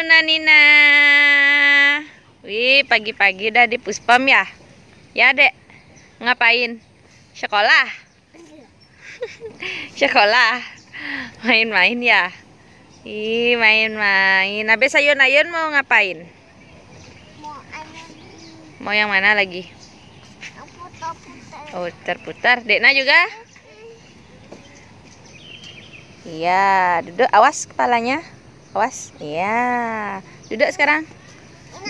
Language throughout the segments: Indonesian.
Nuna Nina. Wih, pagi-pagi udah di puspam ya? Ya, Dek. Ngapain? Sekolah? Sekolah. Main-main ya? Ih, main-main. Habis ayun-ayun mau ngapain? mau Mau yang mana lagi? putar-putar Oh, terputar. Dekna juga? Iya, duduk. Awas kepalanya. Awas. Iya. Duduk sekarang.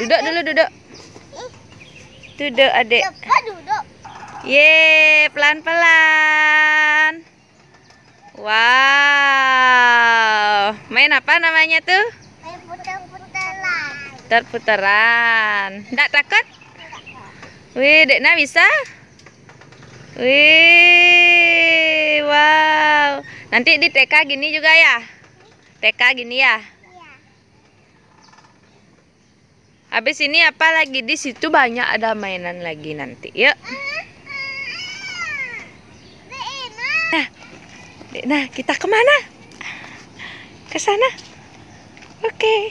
Duduk dulu, duduk. Duduk, adik. Ye, pelan-pelan. Wow. Main apa namanya tuh? main putar-putaran Putar-putaran. Nggak takut? Wih, Dekna bisa? Wih, wow. Nanti di TK gini juga ya? TK gini ya? iya Habis ini apa lagi di situ banyak ada mainan lagi nanti. Yuk. Nah, Dekna, kita ke mana? Ke sana. Oke.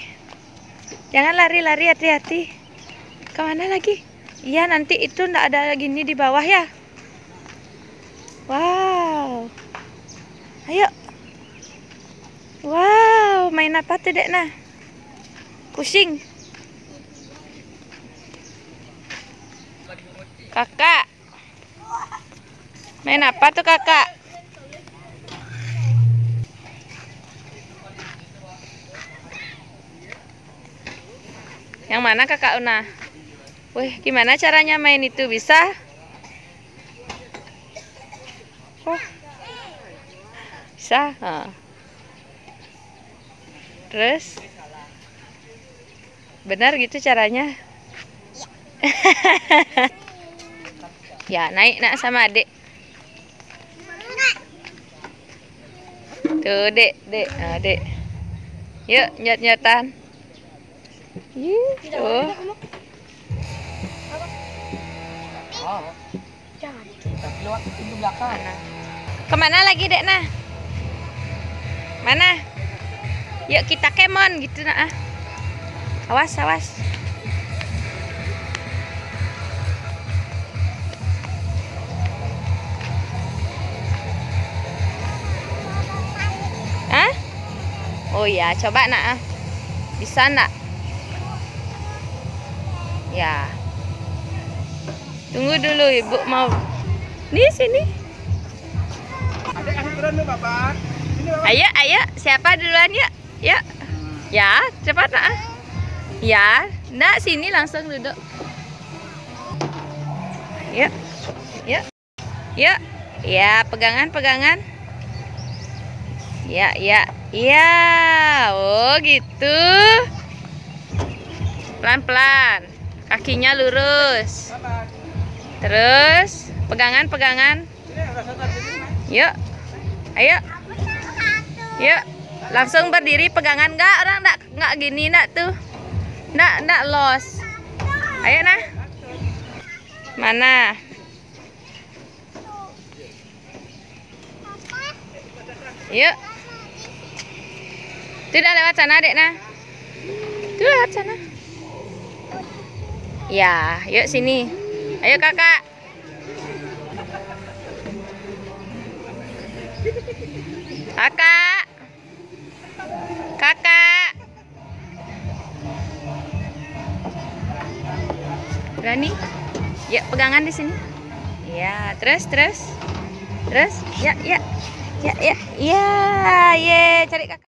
Jangan lari-lari, hati-hati. Ke mana lagi? Iya, nanti itu ndak ada gini di bawah ya. Wow. Ayo. Wow, main apa tuh, Dekna? Pusing. Kakak. Main apa tuh, Kakak? Yang mana kakak Una? Wih, gimana caranya main itu? Bisa? Oh. Bisa? Ah. Terus? Benar gitu caranya? ya, naik nak sama adik. Tuh, dek, dek, ah, dek. Yuk, tuh. Mana? Ke mana lagi dek nah? Mana? Yuk kita kemon gitu nah. ah. Awas awas. Oh iya, coba nak. ah. Bisa nak? Ya. Tunggu dulu ibu mau. Nih sini. Ayo, ayo, siapa duluan ya? Ya, ya, cepat nak. Ya, nak sini langsung duduk. Ya, ya, ya, ya, pegangan, pegangan. Ya, ya, ya. Oh gitu. Pelan-pelan. Kakinya lurus. Terus pegangan, pegangan. Sini udah santai sini. Yuk, ayo. Yuk, langsung berdiri pegangan nggak orang nggak nggak gini nggak tuh, nggak nggak los. Ayo nah, mana? Yuk, tidak lewat sana dek nah, tuh lewat sana. Ya, yuk sini. Ayo kakak. Kakak. Kakak. Berani? Ya, pegangan di sini. Ya, terus terus. Terus, ya, ya. Ya, ya. Ya, ye, cari kakak.